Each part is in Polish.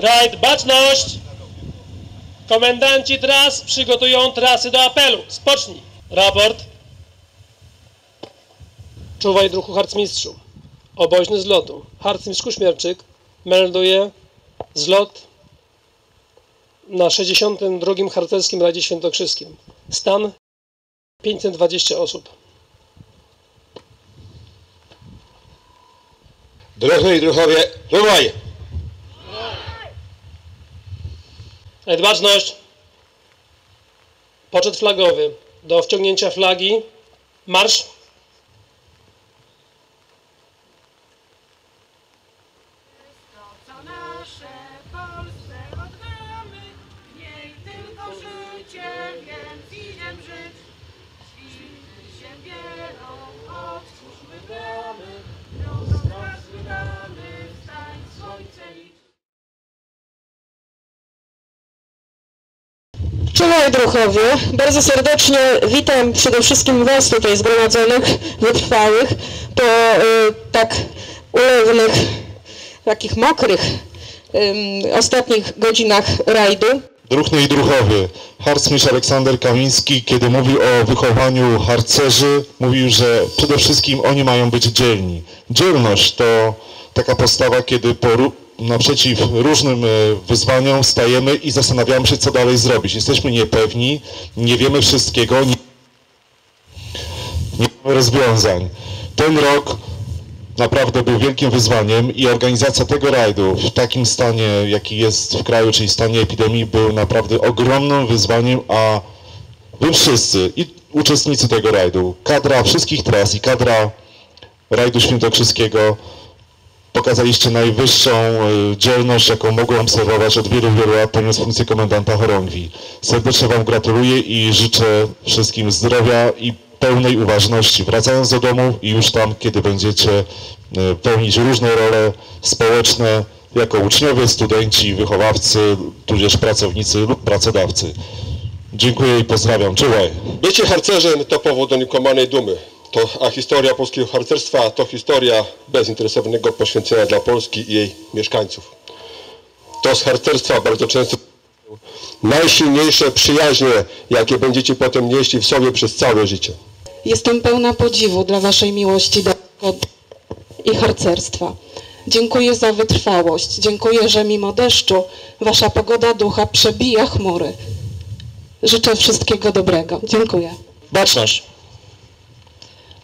Rajd, baczność! Komendanci tras przygotują trasy do apelu. Spocznij. Raport. Czuwaj druhu harcmistrzu. Oboźny z lotu. Harcmistrz Kuśmierczyk melduje zlot na 62. harcerskim Radzie Świętokrzyskim. Stan 520 osób. Druhy i druhowie, czuwaj! Rajd, baczność! Poczet flagowy. Do wciągnięcia flagi. Marsz. Czołaj druchowie, bardzo serdecznie witam przede wszystkim Was tutaj zgromadzonych, wytrwałych, po y, tak ulewnych, takich mokrych ym, ostatnich godzinach rajdu. Druhny i druhowie. Harcmistrz Aleksander Kamiński, kiedy mówił o wychowaniu harcerzy, mówił, że przede wszystkim oni mają być dzielni. Dzielność to taka postawa, kiedy naprzeciw różnym e, wyzwaniom stajemy i zastanawiamy się, co dalej zrobić. Jesteśmy niepewni, nie wiemy wszystkiego, nie, nie mamy rozwiązań. Ten rok naprawdę był wielkim wyzwaniem i organizacja tego rajdu w takim stanie, jaki jest w kraju, czyli stanie epidemii, był naprawdę ogromnym wyzwaniem, a wy wszyscy i uczestnicy tego rajdu, kadra wszystkich tras i kadra rajdu świętokrzyskiego pokazaliście najwyższą e, dzielność, jaką mogłem obserwować od wielu, wielu lat, pełniąc funkcję komendanta chorągwi. Serdecznie Wam gratuluję i życzę wszystkim zdrowia i pełnej uważności, wracając do domu i już tam, kiedy będziecie e, pełnić różne role społeczne, jako uczniowie, studenci, wychowawcy, tudzież pracownicy lub pracodawcy. Dziękuję i pozdrawiam. Czuwaj! Bycie harcerzem to powód do niekomanej dumy. To, a historia polskiego harcerstwa to historia bezinteresownego poświęcenia dla Polski i jej mieszkańców. To z harcerstwa bardzo często najsilniejsze przyjaźnie, jakie będziecie potem nieśli w sobie przez całe życie. Jestem pełna podziwu dla Waszej miłości do i harcerstwa. Dziękuję za wytrwałość. Dziękuję, że mimo deszczu Wasza pogoda ducha przebija chmury. Życzę wszystkiego dobrego. Dziękuję. Baczność.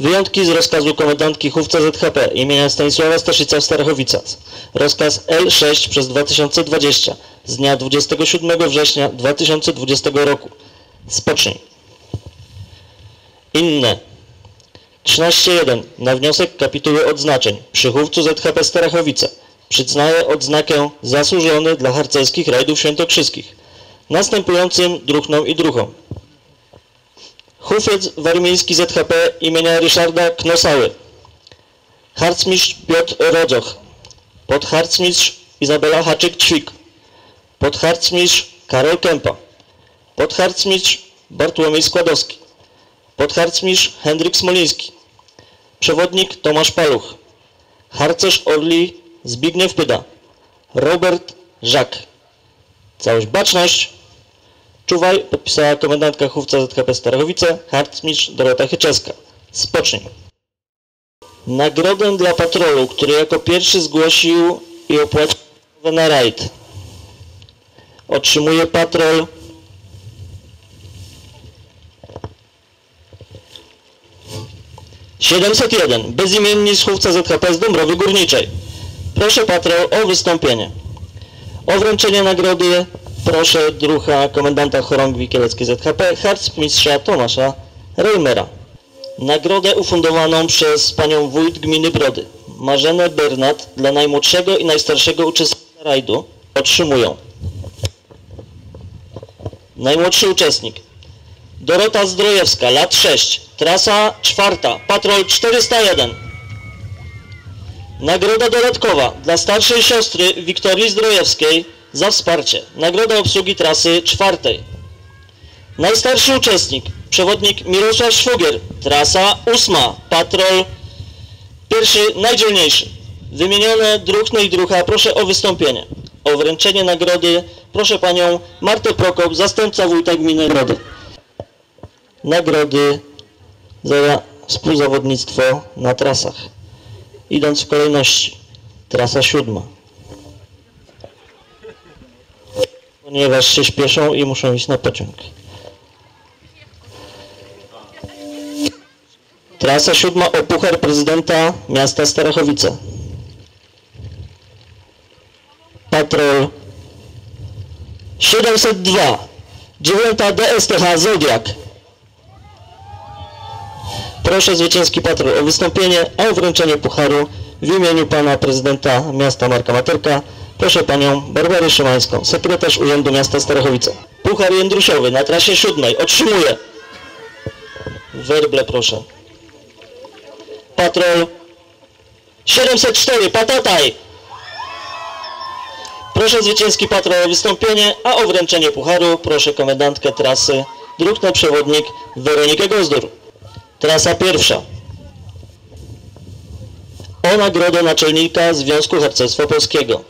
Wyjątki z rozkazu komendantki Chówca ZHP imienia Stanisława Staszica w Starachowicach. Rozkaz L6 przez 2020 z dnia 27 września 2020 roku. Spocznij. Inne. 13.1. Na wniosek kapituły odznaczeń przy Chówcu ZHP Starachowice przyznaję odznakę zasłużony dla harcerskich rajdów świętokrzyskich następującym druhnom i druhom. Hufiec warmiński ZHP imienia Ryszarda Knosały. Harcmistrz Piotr Rodzoch. Podharcmistrz Izabela Haczyk-Ćwik. Podharcmistrz Karol Kępa. Podharcmistrz Bartłomiej Składowski. Podharcmistrz Henryk Smoliński. Przewodnik Tomasz Paluch. Harcerz Orli Zbigniew Pyda. Robert Żak. Całość baczność. Czuwaj, podpisała komendantka chówca ZKP Starachowice, harcmistrz Dorota Chyczeska. Spocznij. Nagrodę dla patrolu, który jako pierwszy zgłosił i opłacił na rajd. Otrzymuje patrol Siedemset jeden. Bezimienni z chówca ZHP z Dąbrowy Górniczej. Proszę patrol o wystąpienie. O wręczenie nagrody proszę druha komendanta chorągwi kieleckiej ZHP, harcmistrza Tomasza Reimera. Nagrodę ufundowaną przez panią wójt gminy Brody, Marzenę Bernat dla najmłodszego i najstarszego uczestnika rajdu otrzymują Najmłodszy uczestnik Dorota Zdrojewska, lat 6, trasa czwarta, patrol 401. Nagroda dodatkowa dla starszej siostry Wiktorii Zdrojewskiej za wsparcie. Nagroda obsługi trasy czwartej. Najstarszy uczestnik, przewodnik Mirosław Szwugier, trasa ósma, patrol pierwszy, najdzielniejszy. Wymienione druhny i drucha, proszę o wystąpienie. O wręczenie nagrody proszę panią Martę Prokop, zastępca wójta gminy Brody. Nagrody za współzawodnictwo na trasach. Idąc w kolejności. Trasa siódma. Ponieważ się śpieszą i muszą iść na pociąg. Trasa siódma o Prezydenta Miasta Starachowice. Patrol 702 dziewiąta DSTH Zodiak. Proszę zwycięski patrol o wystąpienie, o wręczenie pucharu w imieniu pana prezydenta miasta Marka Materka proszę panią Barbarę Szymańską, sekretarz Urzędu Miasta Starachowice. Puchar Jędruszowy na trasie siódmej otrzymuje. Werble proszę. Patrol 704 Patataj. Proszę zwycięski patrol o wystąpienie, a o wręczenie pucharu proszę komendantkę trasy, druhny przewodnik Weronikę Gozdur. Trasa pierwsza. O nagrodę naczelnika Związku Harcerstwa Polskiego.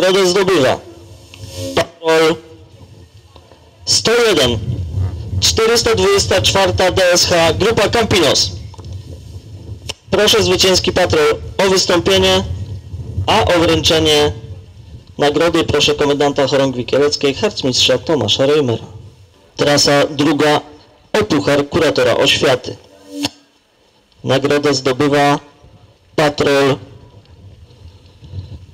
Nagrodę zdobywa patrol 101 424 DSH Grupa Campinos. Proszę zwycięski patrol o wystąpienie, a o wręczenie nagrody proszę komendanta chorągwi kieleckiej harcmistrza Tomasza Reimera. Trasa druga o puchar kuratora oświaty. Nagrodę zdobywa patrol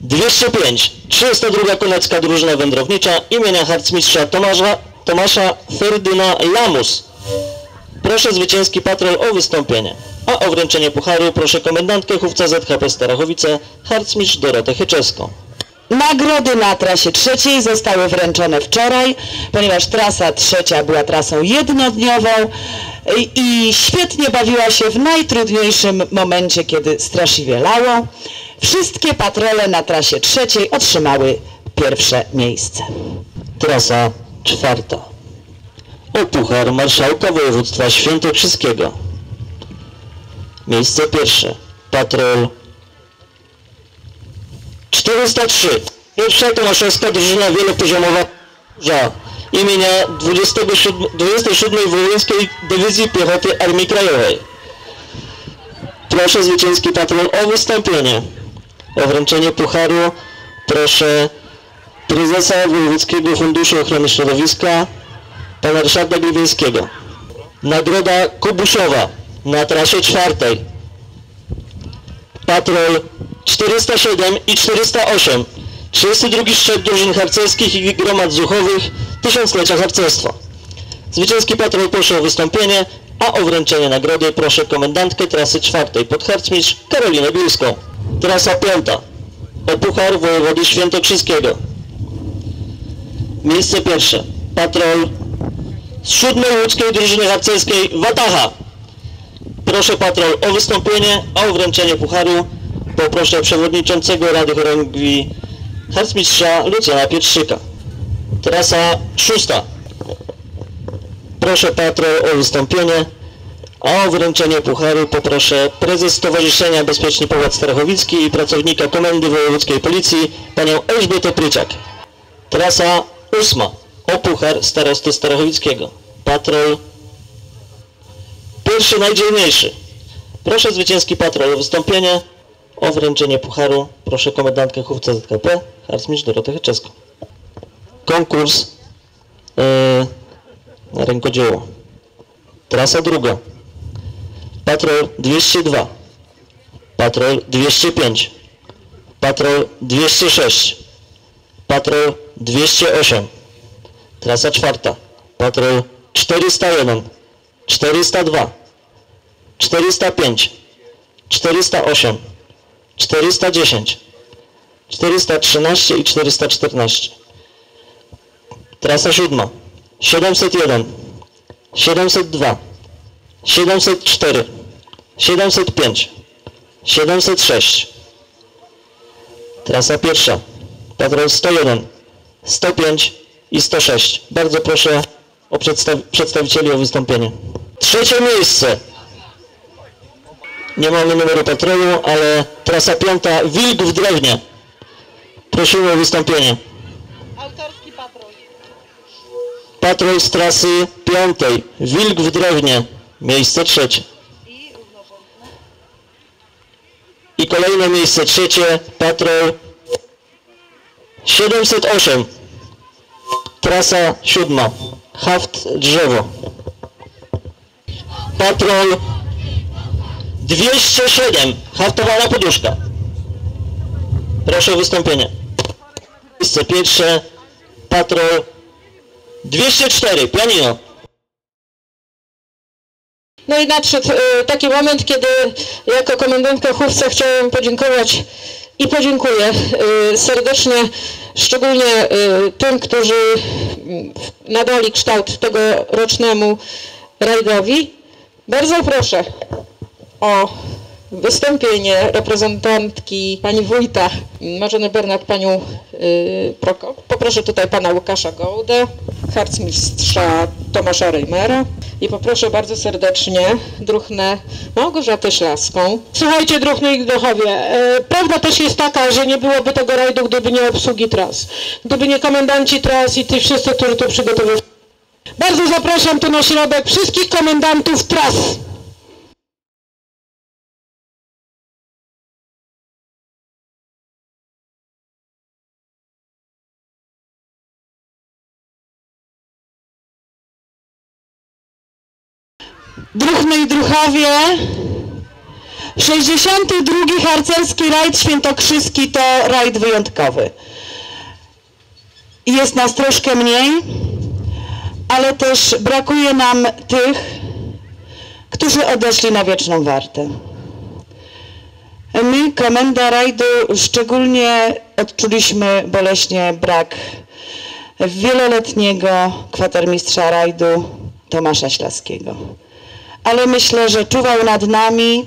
205, 302 Konecka Drużyna Wędrownicza imienia harcmistrza Tomasza, Tomasza Ferdyna Lamus. Proszę zwycięski patrol o wystąpienie. A o wręczenie pucharu proszę komendantkę chówca ZHP Starachowice, harcmistrz Dorotę Hyczewską. Nagrody na trasie trzeciej zostały wręczone wczoraj, ponieważ trasa trzecia była trasą jednodniową i- i świetnie bawiła się w najtrudniejszym momencie, kiedy straszliwie lało. Wszystkie patrole na trasie trzeciej otrzymały pierwsze miejsce. Trasa czwarta. O Puchar Marszałka Województwa Świętokrzyskiego. Miejsce pierwsze. Patrol 403. Pierwsza Tomaszewska Drużyna Wielopoziomowa za imienia 27, 27 Wołyńskiej Dywizji Piechoty Armii Krajowej. Proszę zwycięski patrol o wystąpienie. O wręczenie pucharu proszę prezesa Wojewódzkiego Funduszu Ochrony Środowiska, pana Ryszarda Gliwińskiego. Nagroda Kubusiowa na trasie czwartej. Patrol 407 i 408. 32 szczep drużyn harcerskich i gromad zuchowych tysiąclecia harcerstwa. Zwycięski patrol proszę o wystąpienie, a o wręczenie nagrody proszę komendantkę trasy czwartej podharcmistrz Karolinę Bielską. Trasa piąta. O Puchar Wojewody Świętokrzyskiego. Miejsce pierwsze. Patrol z siódmej łódzkiej drużyny harcerskiej Wataha. Proszę patrol o wystąpienie, a o wręczenie pucharu poproszę przewodniczącego Rady Chorągwi harcmistrza Lucjana Pietrzyka. Trasa szósta. Proszę patrol o wystąpienie, o wręczenie pucharu poproszę prezes Stowarzyszenia Bezpieczny Powiat Starachowicki i pracownika Komendy Wojewódzkiej Policji panią Elżbietę Pryczak. Trasa ósma. O puchar starosty Starachowickiego. Patrol pierwszy najdzielniejszy. Proszę zwycięski patrol o wystąpienie. O wręczenie pucharu proszę komendantkę chówca ZKP, harcmistrz Dorotę Hyczewską. Konkurs yy, na rękodzieło. Trasa druga. Patrol 202. Patrol 205. Patrol 206. Patrol 208. Trasa czwarta. Patrol 401. 402. 405. 408. 410. 413 i 414. Trasa siódma. 701. 702. 704. 705. 706. Trasa pierwsza. Patrol 101, 105 i 106. Bardzo proszę o przedstaw przedstawicieli o wystąpienie. Trzecie miejsce. Nie mamy numeru patrolu, ale trasa piąta, Wilk w drewnie. Prosimy o wystąpienie. Autorski patrol. Patrol z trasy piątej. Wilk w drewnie. Miejsce trzecie. I kolejne miejsce trzecie. Patrol 708. Trasa siódma. Haft drzewo. Patrol 207. Haftowana poduszka. Proszę o wystąpienie. Miejsce pierwsze. Patrol 204. Pianino. No i nadszedł e, taki moment, kiedy jako komendantka chówca chciałem podziękować i podziękuję e, serdecznie, szczególnie e, tym, którzy nadali kształt tegorocznemu rajdowi. Bardzo proszę o wystąpienie reprezentantki pani wójta Marzeny Bernat, panią y, Prokop. Poproszę tutaj pana Łukasza Gołdę, harcmistrza Tomasza Reimera i poproszę bardzo serdecznie druchnę Małgorzatę Szlaską. Słuchajcie, druchny i druchowie, e, prawda też jest taka, że nie byłoby tego rajdu, gdyby nie obsługi tras, gdyby nie komendanci tras i tych wszyscy, którzy to przygotowują. Bardzo zapraszam tu na środek wszystkich komendantów tras. Druchny i druchowie. 62. harcerski rajd świętokrzyski to rajd wyjątkowy. Jest nas troszkę mniej, ale też brakuje nam tych, którzy odeszli na wieczną wartę. My, komenda rajdu, szczególnie odczuliśmy boleśnie brak wieloletniego kwatermistrza rajdu Tomasza Ślaskiego. Ale myślę, że czuwał nad nami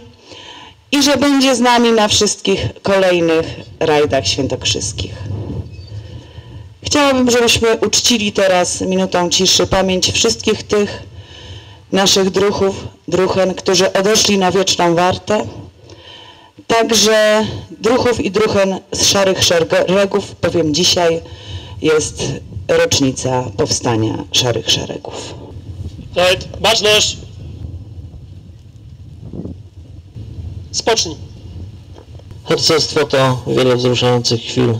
i że będzie z nami na wszystkich kolejnych rajdach świętokrzyskich. Chciałabym, żebyśmy uczcili teraz minutą ciszy pamięć wszystkich tych naszych druchów, druchen, którzy odeszli na wieczną wartę. Także druchów i druchen z szarych szeregów, bowiem dzisiaj jest rocznica powstania szarych szeregów. Rajd, baczność. Spocznij. Harcerstwo to wiele wzruszających chwil.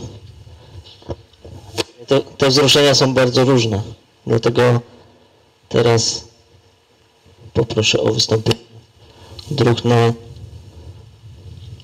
Te, te wzruszenia są bardzo różne. Dlatego teraz poproszę o wystąpienie druhna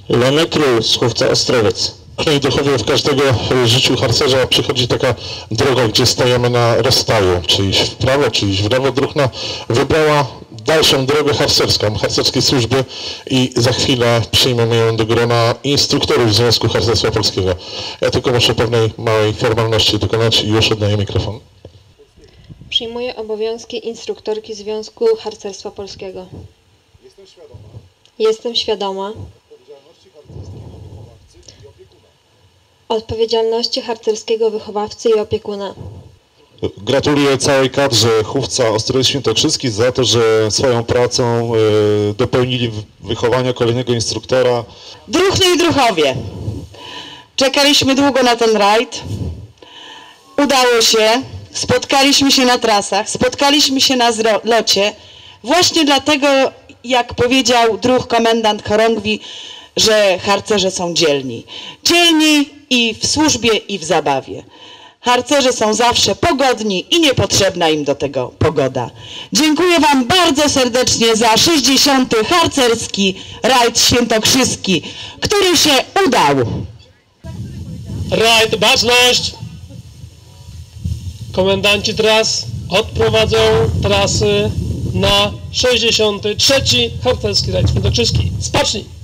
Leny Król z Chówca Ostrowiec. Szanowni duchowie, w każdego życiu harcerza przychodzi taka droga, gdzie stajemy na rozstaju, czy iść w prawo, czy iść w lewo. Druhna wybrała dalszą drogę harcerską, harcerskiej służby i za chwilę przyjmiemy ją do grona instruktorów Związku Harcerstwa Polskiego. Ja tylko muszę pewnej małej formalności dokonać i już oddaję mikrofon. Przyjmuję obowiązki instruktorki Związku Harcerstwa Polskiego. Jestem świadoma. Jestem świadoma. Odpowiedzialności harcerskiego wychowawcy i opiekuna. Gratuluję całej kadrze Chówca Ostrowiec Świętokrzyski za to, że swoją pracą y, dopełnili wychowania kolejnego instruktora. Druchny i druchowie. Czekaliśmy długo na ten rajd. Udało się. Spotkaliśmy się na trasach, spotkaliśmy się na locie. Właśnie dlatego, jak powiedział druh komendant chorągwi, że harcerze są dzielni. Dzielni i w służbie, i w zabawie. Harcerze są zawsze pogodni i niepotrzebna im do tego pogoda. Dziękuję Wam bardzo serdecznie za 60. harcerski rajd świętokrzyski, który się udał. Rajd, baczność. Komendanci tras odprowadzą trasy na 63. harcerski rajd świętokrzyski. Spocznij.